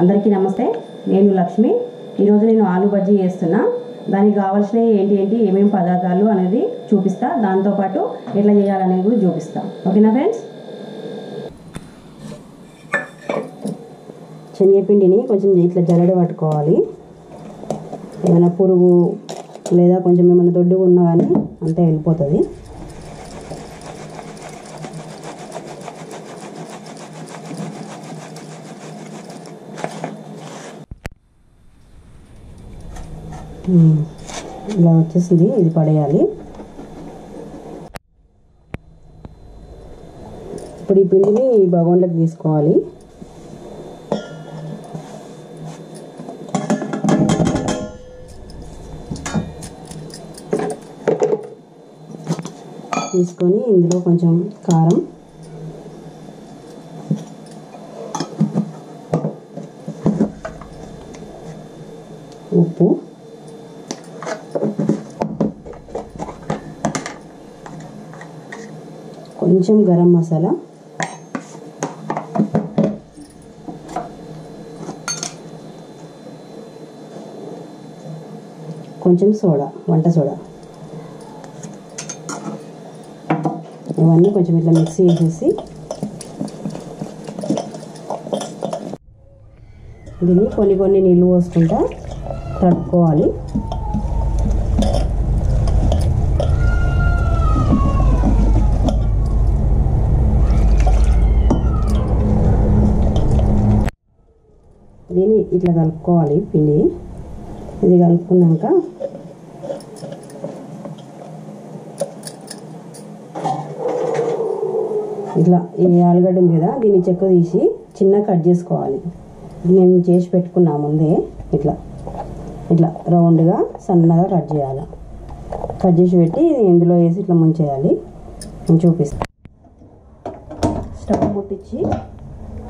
అందరికీ నమస్తే. నేను లక్ష్మి. ఈరోజు నేను ఆలు బజ్జీ చేస్తున్నా. దానికి కావాల్సినవి ఏంటి ఏంటి ఏమేమి పదార్థాలు అనేది చూపిస్తా. దాంతోపాటు ఎట్లా చేయాలనేది కూడా చూపిస్తా. ఓకేనా ఫ్రెండ్స్? శనగపిండిని కొంచెం ఇట్లా జల్లడ పట్టుకోవాలి. ఏమైనా పురుగు లేదా కొంచెం ఏమైనా దొడ్డుగా ఉన్నా కానీ అంతే వెళ్ళిపోతుంది. ఇలా వచ్చేసింది. ఇది పడేయాలి. ఇప్పుడు ఈ పిండిని ఈ బగోన్లోకి తీసుకోవాలి. తీసుకొని ఇందులో కొంచెం కారం. ఉప్పు. కొంచెం గరం మసాలా. కొంచెం సోడా వంట సోడా. ఇవన్నీ కొంచెం ఇట్లా మిక్సీ చేసేసి దీన్ని కొన్ని కొన్ని నీళ్ళు పోసుకుంటా తడుపుకోవాలి. దీన్ని ఇట్లా కలుపుకోవాలి పిండి. ఇది కలుపుకున్నాక ఇట్లా ఈ ఆలుగడ్డ ఉంది కదా దీన్ని చెక్క తీసి చిన్న కట్ చేసుకోవాలి. మేము చేసి పెట్టుకున్నా ముందే ఇట్లా ఇట్లా రౌండ్గా సన్నగా కట్ చేయాలి. కట్ చేసి పెట్టి ఇందులో వేసి ఇట్లా ముంచేయాలి. నేను చూపిస్తాను స్టవ్ ముట్టించి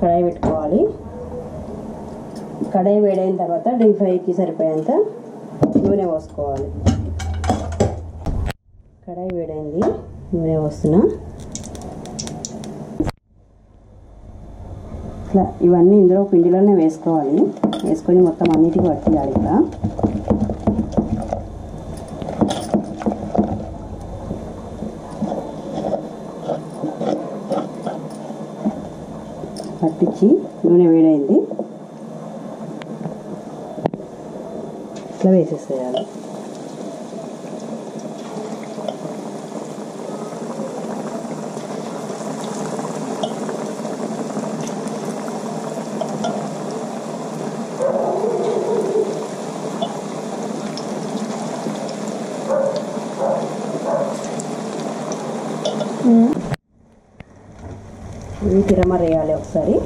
కడాయి పెట్టుకోవాలి. కడాయి వేడైన తర్వాత డీప్ ఫ్రైకి సరిపోయేంత నూనె పోసుకోవాలి. కడాయి వేడైంది నూనె పోస్తున్నా. ఇట్లా ఇవన్నీ ఇందులో పిండిలోనే వేసుకోవాలి. వేసుకొని మొత్తం అన్నిటికీ పట్టియాలి ఇట్లా. పట్టించి నూనె వేడైంది. ఇట్లా వేసేసేయాలి ఇవి తిరమరేయాలి ఒకసారి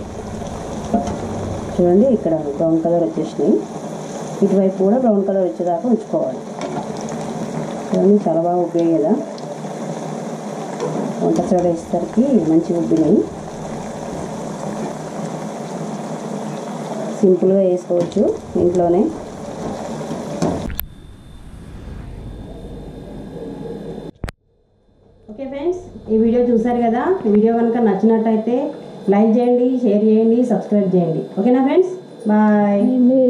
చూడండి ఇక్కడ బ్రౌన్ కలర్ వచ్చేసినాయి ఇటువైపు కూడా బ్రౌన్ కలర్ వచ్చేదాకా ఉంచుకోవాలి. ఇవన్నీ చాలా బాగా ఉబ్బేయి కదా వంట సోడా వేసేసరికి మంచిగా ఉబ్బినాయి. సింపుల్గా వేసుకోవచ్చు ఇంట్లోనే. ఓకే ఫ్రెండ్స్ ఈ వీడియో చూసారు కదా? ఈ వీడియో కనుక నచ్చినట్టయితే లైక్ చేయండి షేర్ చేయండి సబ్స్క్రైబ్ చేయండి. ఓకేనా ఫ్రెండ్స్? బాయ్. ఇది?